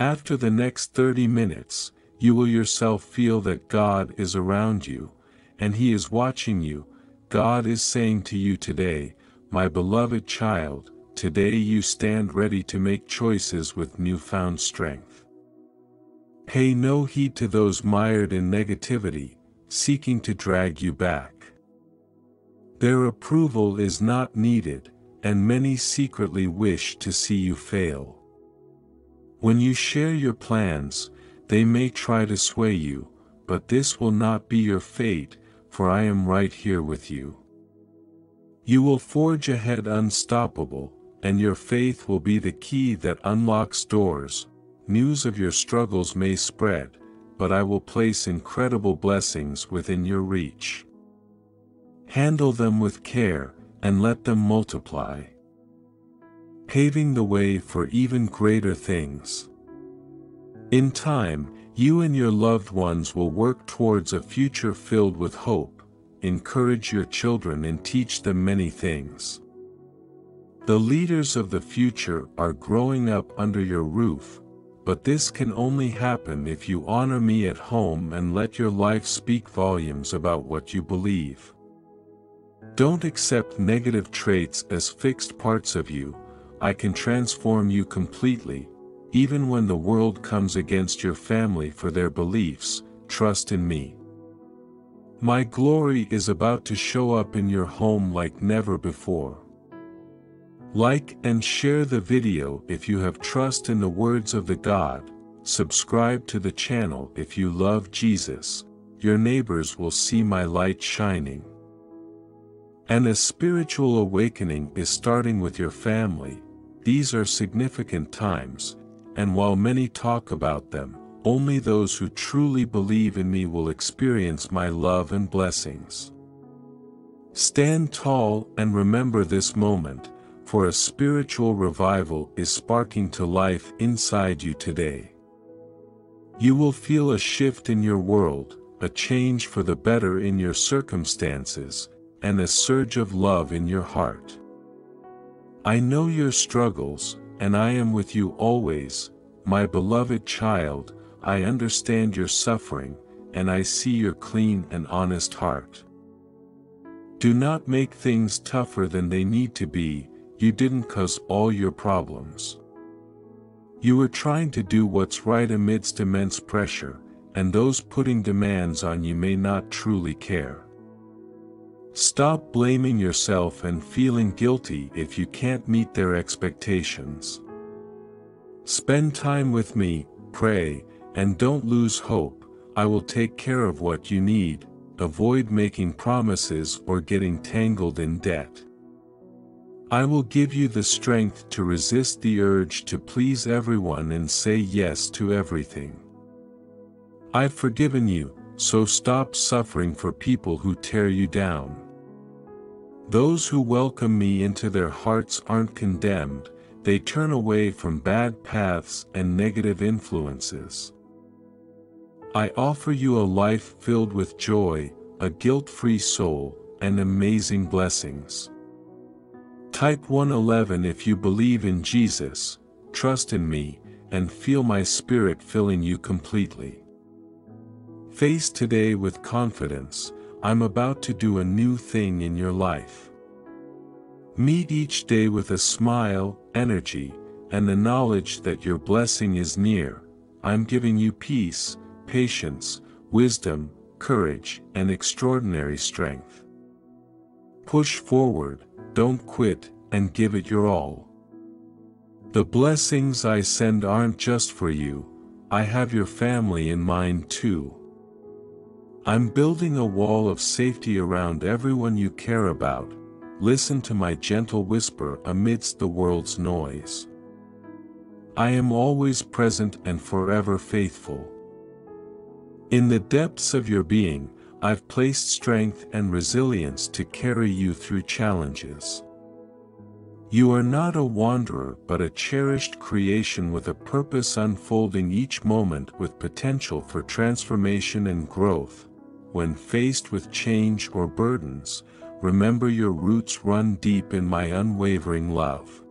After the next 30 minutes, you will yourself feel that God is around you, and He is watching you. God is saying to you today, my beloved child, today you stand ready to make choices with newfound strength. Pay no heed to those mired in negativity, seeking to drag you back. Their approval is not needed, and many secretly wish to see you fail. When you share your plans, they may try to sway you, but this will not be your fate, for I am right here with you. You will forge ahead unstoppable, and your faith will be the key that unlocks doors. News of your struggles may spread, but I will place incredible blessings within your reach. Handle them with care, and let them multiply. Paving the way for even greater things. In time, you and your loved ones will work towards a future filled with hope, encourage your children and teach them many things. The leaders of the future are growing up under your roof, but this can only happen if you honor me at home and let your life speak volumes about what you believe. Don't accept negative traits as fixed parts of you, I can transform you completely, even when the world comes against your family for their beliefs, trust in me. My glory is about to show up in your home like never before. Like and share the video if you have trust in the words of the God, subscribe to the channel if you love Jesus, your neighbors will see my light shining. And a spiritual awakening is starting with your family, these are significant times, and while many talk about them, only those who truly believe in me will experience my love and blessings. Stand tall and remember this moment, for a spiritual revival is sparking to life inside you today. You will feel a shift in your world, a change for the better in your circumstances, and a surge of love in your heart. I know your struggles, and I am with you always, my beloved child, I understand your suffering, and I see your clean and honest heart. Do not make things tougher than they need to be, you didn't cause all your problems. You were trying to do what's right amidst immense pressure, and those putting demands on you may not truly care. Stop blaming yourself and feeling guilty if you can't meet their expectations. Spend time with me, pray, and don't lose hope, I will take care of what you need, avoid making promises or getting tangled in debt. I will give you the strength to resist the urge to please everyone and say yes to everything. I've forgiven you, so stop suffering for people who tear you down. Those who welcome me into their hearts aren't condemned, they turn away from bad paths and negative influences. I offer you a life filled with joy, a guilt-free soul, and amazing blessings. Type 111 if you believe in Jesus, trust in me, and feel my spirit filling you completely. Face today with confidence, I'm about to do a new thing in your life. Meet each day with a smile, energy, and the knowledge that your blessing is near. I'm giving you peace, patience, wisdom, courage, and extraordinary strength. Push forward, don't quit, and give it your all. The blessings I send aren't just for you, I have your family in mind too. I'm building a wall of safety around everyone you care about, listen to my gentle whisper amidst the world's noise. I am always present and forever faithful. In the depths of your being, I've placed strength and resilience to carry you through challenges. You are not a wanderer but a cherished creation with a purpose unfolding each moment with potential for transformation and growth. When faced with change or burdens, remember your roots run deep in my unwavering love.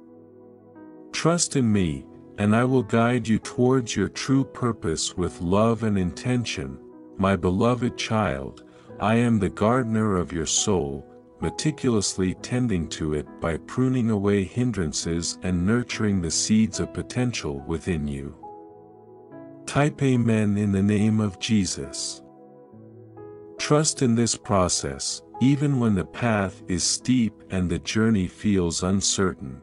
Trust in me, and I will guide you towards your true purpose with love and intention, my beloved child, I am the gardener of your soul, meticulously tending to it by pruning away hindrances and nurturing the seeds of potential within you. Type Amen in the name of Jesus. Trust in this process, even when the path is steep and the journey feels uncertain.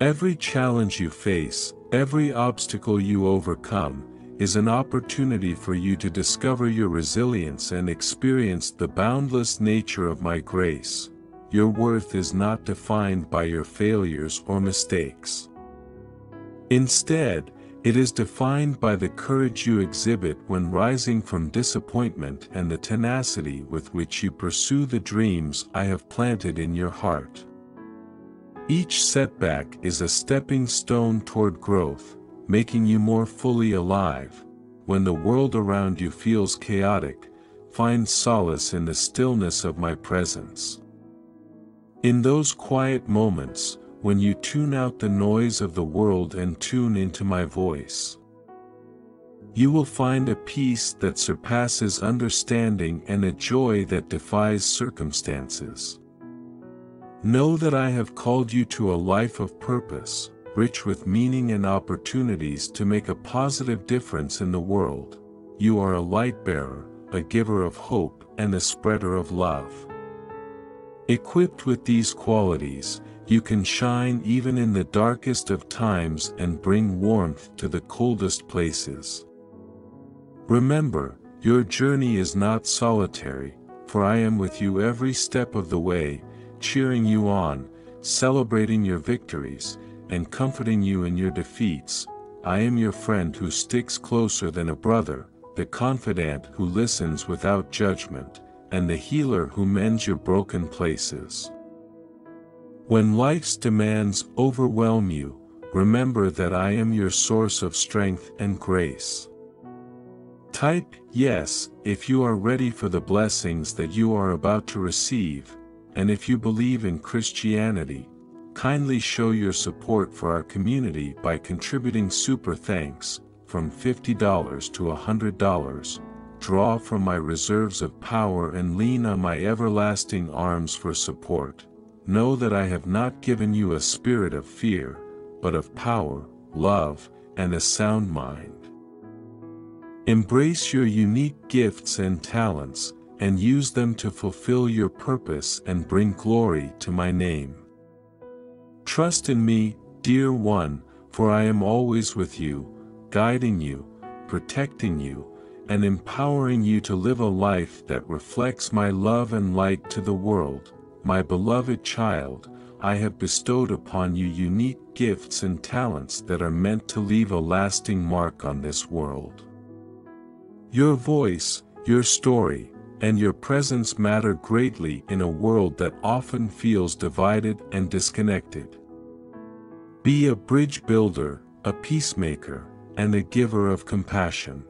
Every challenge you face, every obstacle you overcome, is an opportunity for you to discover your resilience and experience the boundless nature of my grace. Your worth is not defined by your failures or mistakes. Instead, it is defined by the courage you exhibit when rising from disappointment and the tenacity with which you pursue the dreams I have planted in your heart. Each setback is a stepping stone toward growth, making you more fully alive. When the world around you feels chaotic, find solace in the stillness of my presence. In those quiet moments, when you tune out the noise of the world and tune into my voice, you will find a peace that surpasses understanding and a joy that defies circumstances. Know that I have called you to a life of purpose, rich with meaning and opportunities to make a positive difference in the world. You are a light bearer, a giver of hope, and a spreader of love. Equipped with these qualities, you can shine even in the darkest of times and bring warmth to the coldest places. Remember, your journey is not solitary, for I am with you every step of the way, cheering you on, celebrating your victories, and comforting you in your defeats, I am your friend who sticks closer than a brother, the confidant who listens without judgment, and the healer who mends your broken places. When life's demands overwhelm you, remember that I am your source of strength and grace. Type yes if you are ready for the blessings that you are about to receive, and if you believe in Christianity, Kindly show your support for our community by contributing super thanks, from $50 to $100, draw from my reserves of power and lean on my everlasting arms for support. Know that I have not given you a spirit of fear, but of power, love, and a sound mind. Embrace your unique gifts and talents, and use them to fulfill your purpose and bring glory to my name. Trust in me, dear one, for I am always with you, guiding you, protecting you, and empowering you to live a life that reflects my love and light to the world. My beloved child, I have bestowed upon you unique gifts and talents that are meant to leave a lasting mark on this world. Your voice, your story, and your presence matter greatly in a world that often feels divided and disconnected. Be a bridge builder, a peacemaker, and a giver of compassion.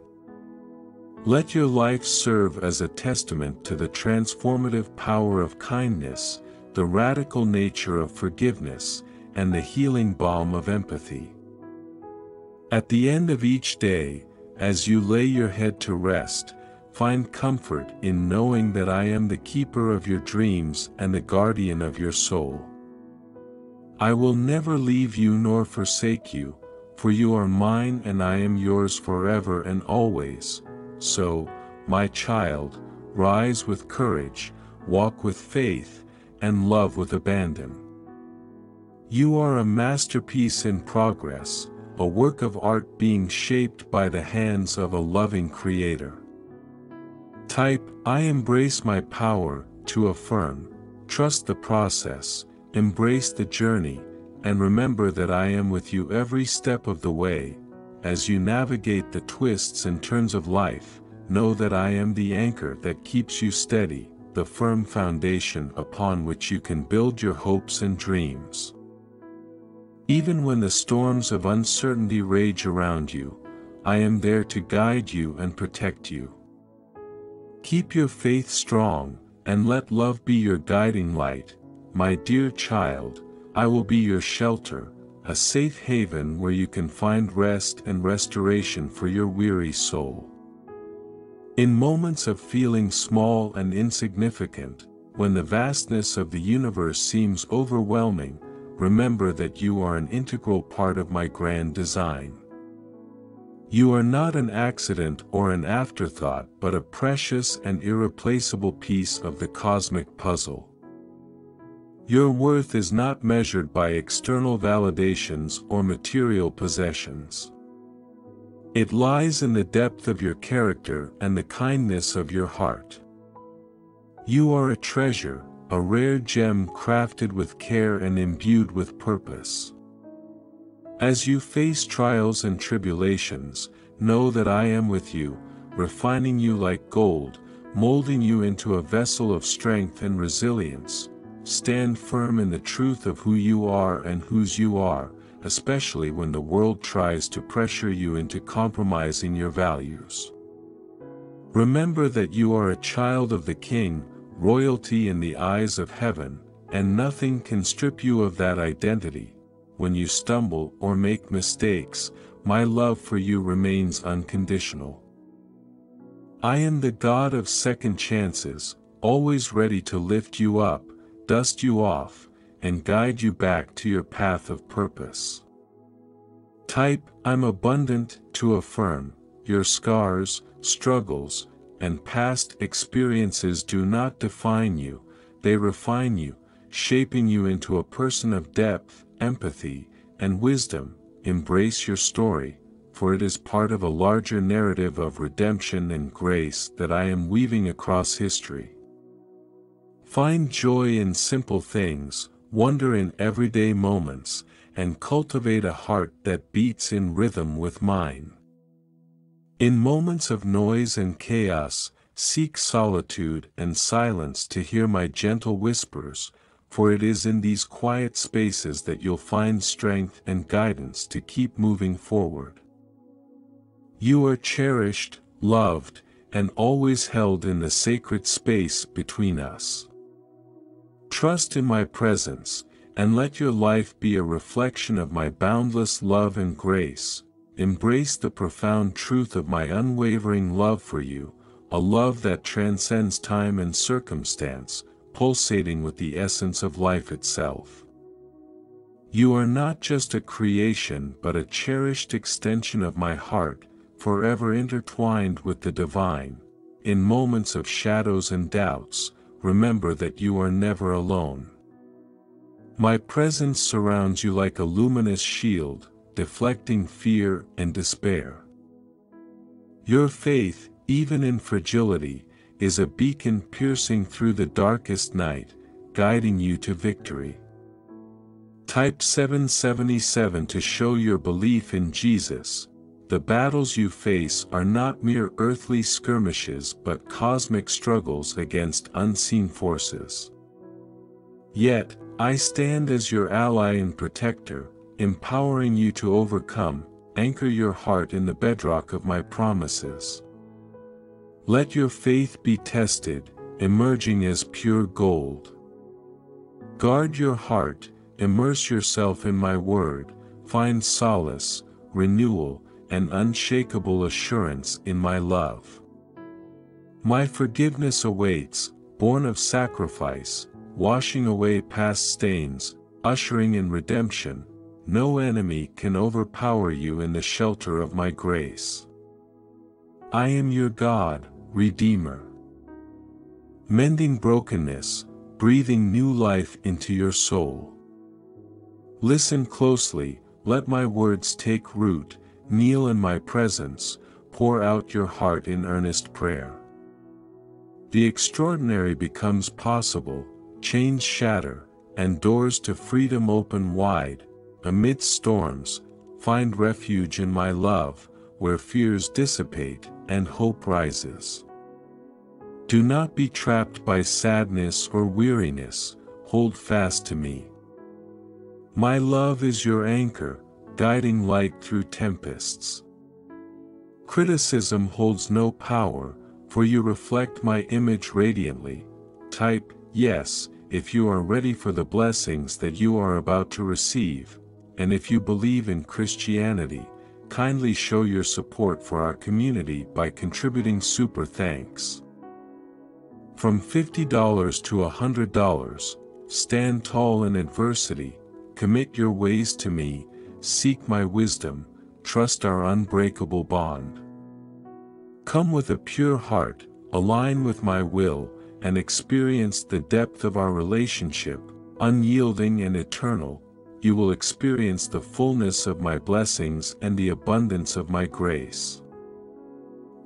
Let your life serve as a testament to the transformative power of kindness, the radical nature of forgiveness, and the healing balm of empathy. At the end of each day, as you lay your head to rest, Find comfort in knowing that I am the keeper of your dreams and the guardian of your soul. I will never leave you nor forsake you, for you are mine and I am yours forever and always. So, my child, rise with courage, walk with faith, and love with abandon. You are a masterpiece in progress, a work of art being shaped by the hands of a loving Creator. Type, I embrace my power, to affirm, trust the process, embrace the journey, and remember that I am with you every step of the way. As you navigate the twists and turns of life, know that I am the anchor that keeps you steady, the firm foundation upon which you can build your hopes and dreams. Even when the storms of uncertainty rage around you, I am there to guide you and protect you. Keep your faith strong, and let love be your guiding light. My dear child, I will be your shelter, a safe haven where you can find rest and restoration for your weary soul. In moments of feeling small and insignificant, when the vastness of the universe seems overwhelming, remember that you are an integral part of my grand design. You are not an accident or an afterthought but a precious and irreplaceable piece of the cosmic puzzle. Your worth is not measured by external validations or material possessions. It lies in the depth of your character and the kindness of your heart. You are a treasure, a rare gem crafted with care and imbued with purpose. As you face trials and tribulations, know that I am with you, refining you like gold, molding you into a vessel of strength and resilience. Stand firm in the truth of who you are and whose you are, especially when the world tries to pressure you into compromising your values. Remember that you are a child of the King, royalty in the eyes of heaven, and nothing can strip you of that identity. When you stumble or make mistakes, my love for you remains unconditional. I am the God of second chances, always ready to lift you up, dust you off, and guide you back to your path of purpose. Type, I'm abundant, to affirm, your scars, struggles, and past experiences do not define you, they refine you, shaping you into a person of depth, empathy, and wisdom. Embrace your story, for it is part of a larger narrative of redemption and grace that I am weaving across history. Find joy in simple things, wonder in everyday moments, and cultivate a heart that beats in rhythm with mine. In moments of noise and chaos, seek solitude and silence to hear my gentle whispers, for it is in these quiet spaces that you'll find strength and guidance to keep moving forward. You are cherished, loved, and always held in the sacred space between us. Trust in my presence, and let your life be a reflection of my boundless love and grace, embrace the profound truth of my unwavering love for you, a love that transcends time and circumstance, pulsating with the essence of life itself. You are not just a creation but a cherished extension of my heart, forever intertwined with the divine. In moments of shadows and doubts, remember that you are never alone. My presence surrounds you like a luminous shield, deflecting fear and despair. Your faith, even in fragility, is a beacon piercing through the darkest night, guiding you to victory. Type 777 to show your belief in Jesus. The battles you face are not mere earthly skirmishes but cosmic struggles against unseen forces. Yet, I stand as your ally and protector, empowering you to overcome, anchor your heart in the bedrock of my promises. Let your faith be tested, emerging as pure gold. Guard your heart, immerse yourself in my word, find solace, renewal, and unshakable assurance in my love. My forgiveness awaits, born of sacrifice, washing away past stains, ushering in redemption, no enemy can overpower you in the shelter of my grace. I am your God, Redeemer. Mending brokenness, breathing new life into your soul. Listen closely, let my words take root, kneel in my presence, pour out your heart in earnest prayer. The extraordinary becomes possible, chains shatter, and doors to freedom open wide, Amidst storms, find refuge in my love, where fears dissipate and hope rises. Do not be trapped by sadness or weariness, hold fast to me. My love is your anchor, guiding light through tempests. Criticism holds no power, for you reflect my image radiantly. Type, yes, if you are ready for the blessings that you are about to receive, and if you believe in Christianity, kindly show your support for our community by contributing super thanks. From $50 to $100, stand tall in adversity, commit your ways to me, seek my wisdom, trust our unbreakable bond. Come with a pure heart, align with my will, and experience the depth of our relationship, unyielding and eternal, you will experience the fullness of my blessings and the abundance of my grace.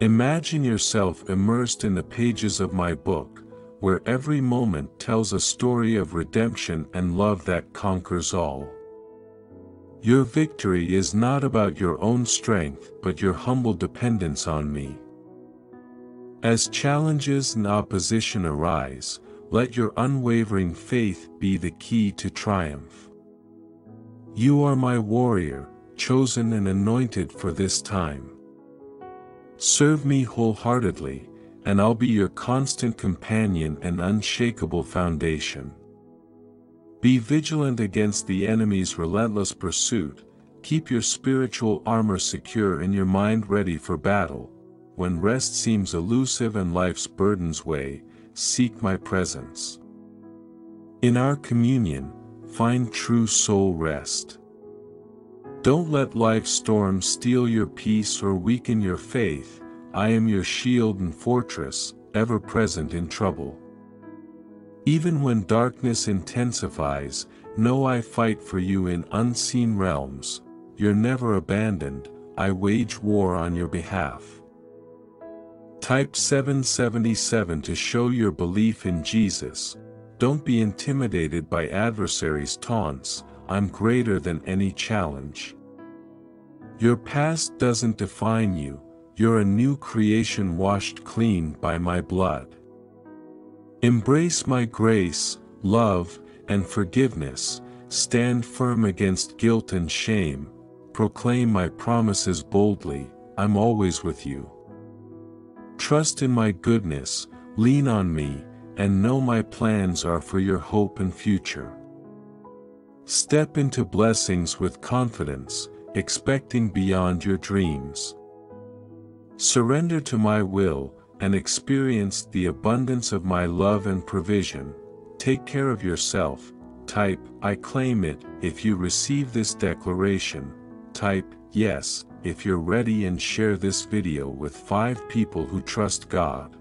Imagine yourself immersed in the pages of my book, where every moment tells a story of redemption and love that conquers all. Your victory is not about your own strength but your humble dependence on me. As challenges and opposition arise, let your unwavering faith be the key to triumph. You are my warrior, chosen and anointed for this time. Serve me wholeheartedly, and I'll be your constant companion and unshakable foundation. Be vigilant against the enemy's relentless pursuit, keep your spiritual armor secure and your mind ready for battle. When rest seems elusive and life's burdens weigh, seek my presence. In our communion, find true soul rest. Don't let life's storms steal your peace or weaken your faith, I am your shield and fortress, ever present in trouble. Even when darkness intensifies, know I fight for you in unseen realms, you're never abandoned, I wage war on your behalf. Type 777 to show your belief in Jesus, don't be intimidated by adversaries' taunts, I'm greater than any challenge. Your past doesn't define you, you're a new creation washed clean by my blood. Embrace my grace, love, and forgiveness, stand firm against guilt and shame, proclaim my promises boldly, I'm always with you. Trust in my goodness, lean on me, and know my plans are for your hope and future. Step into blessings with confidence, expecting beyond your dreams. Surrender to my will, and experience the abundance of my love and provision. Take care of yourself. Type, I claim it, if you receive this declaration. Type, yes, if you're ready and share this video with 5 people who trust God.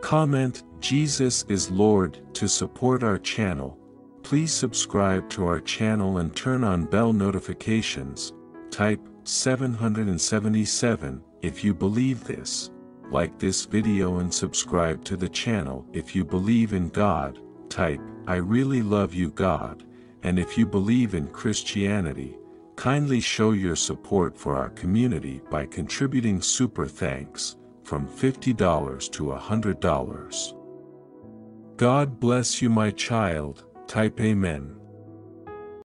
Comment, Jesus is Lord, to support our channel. Please subscribe to our channel and turn on bell notifications. Type 777 if you believe this. Like this video and subscribe to the channel if you believe in God. Type, I really love you God. And if you believe in Christianity, kindly show your support for our community by contributing super thanks from $50 to $100. God bless you my child, type Amen.